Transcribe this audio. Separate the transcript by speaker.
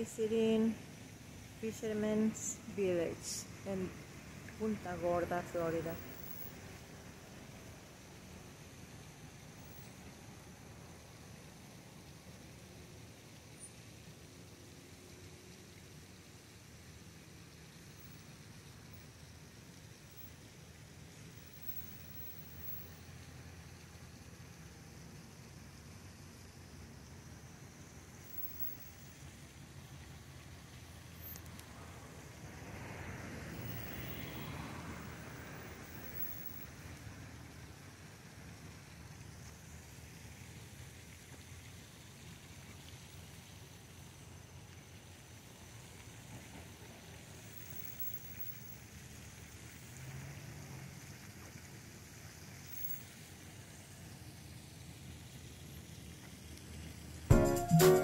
Speaker 1: visiting Fisherman's Village in Punta Gorda, Florida. Bye.